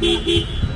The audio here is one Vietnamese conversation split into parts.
Beep, beep.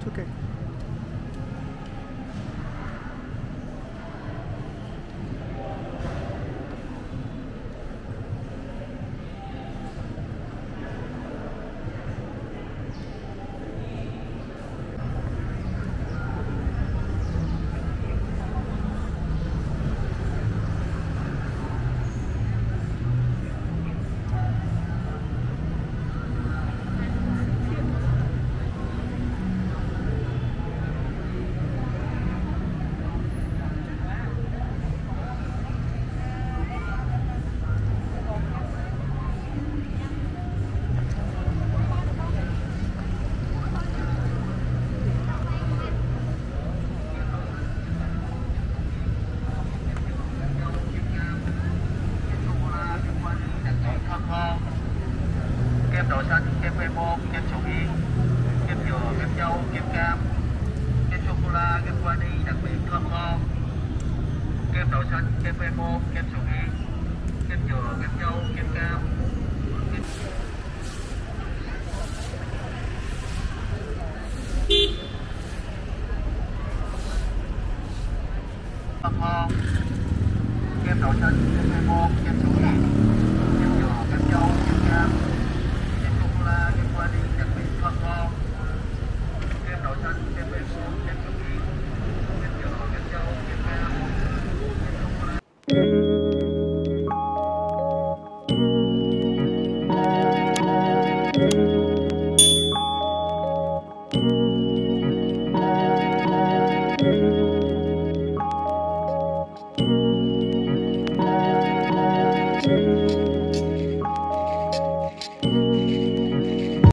It's okay. đồ xanh kem que bom kem sầu riêng kem dừa kem dâu kem cam kem sô cô la kem guani đặc biệt thơm ngon. Kem đậu xanh, kem que bom, kem sầu riêng kem dừa kem dâu kem cam. Kem... kem đậu xanh, kem que bom, kem sầu riêng kem dừa kem dâu kem cam.